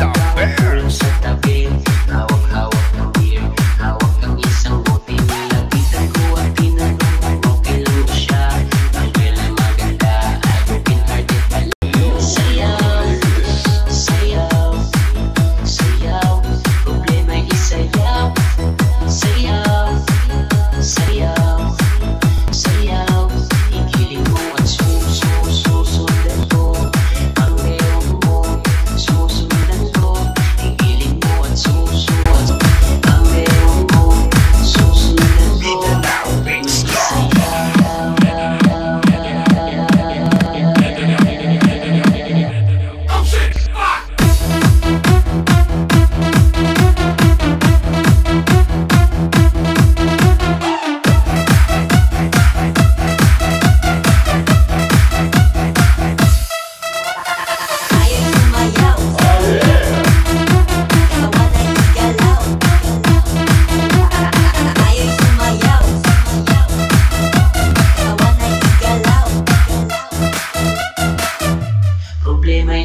The Bears.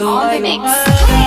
all the mix.